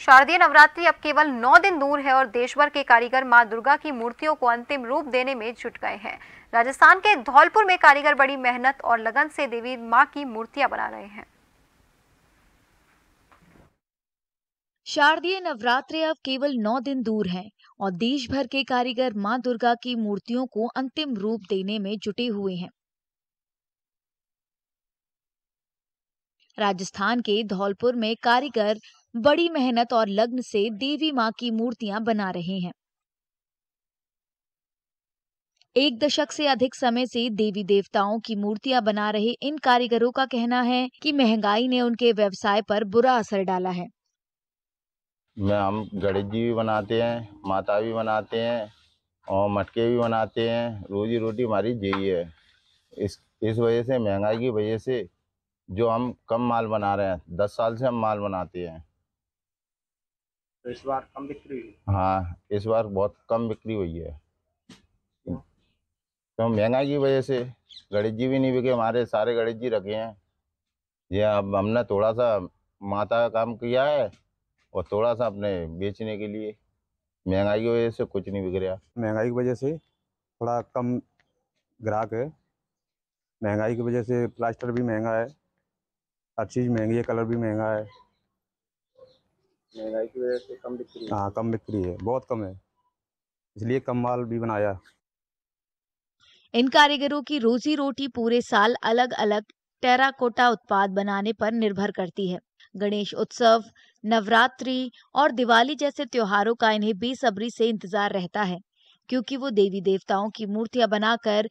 शारदीय नवरात्रि अब केवल नौ दिन दूर है और देश भर के कारीगर माँ दुर्गा की मूर्तियों को अंतिम रूप देने में जुट गए हैं। राजस्थान के धौलपुर में कारीगर बड़ी मेहनत और लगन से देवी माँ की मूर्तियाँ बना रहे हैं। शारदीय नवरात्रि अब केवल नौ दिन दूर हैं और देश भर के कारीगर माँ दुर्गा की मूर्तियों को अंतिम रूप देने में जुटे हुए हैं। राजस्थान के धौलपुर में कारीगर बड़ी मेहनत और लग्न से देवी माँ की मूर्तियाँ बना रहे हैं। एक दशक से अधिक समय से देवी देवताओं की मूर्तियाँ बना रहे इन कारीगरों का कहना है कि महँगाई ने उनके व्यवसाय पर बुरा असर डाला है। मैं, हम गणेश जी भी बनाते हैं, माता भी बनाते हैं और मटके भी बनाते हैं। रोजी रोटी हमारी यही है। इस इस वजह से, महँगाई की वजह से जो हम कम माल बना रहे हैं, दस साल से हम माल बनाते हैं। तो इस बार कम बिक्री हुई। हाँ इस बार बहुत कम बिक्री हुई है। तो महँगाई की वजह से गणेश जी भी नहीं बिके हमारे सारे गणेश जी रखे हैं। ये अब हमने थोड़ा सा माता का काम किया है और थोड़ा सा अपने बेचने के लिए। महँगाई की वजह से कुछ नहीं बिक रहा। महँगाई की वजह से थोड़ा कम ग्राहक है। महँगाई की वजह से प्लास्टर भी महँगा है। हर चीज़ महँगी है कलर भी महँगा है। महँगाई की वजह से कम बिक्री हाँ। कम बिक्री है बहुत कम है। इसलिए कम माल भी बनाया। इन कारीगरों की रोजी रोटी पूरे साल अलग अलग टेराकोटा उत्पाद बनाने पर निर्भर करती है। गणेश उत्सव नवरात्रि और दिवाली जैसे त्योहारों का इन्हें बेसब्री से इंतज़ार रहता है क्योंकि वो देवी देवताओं की मूर्तियाँ बनाकर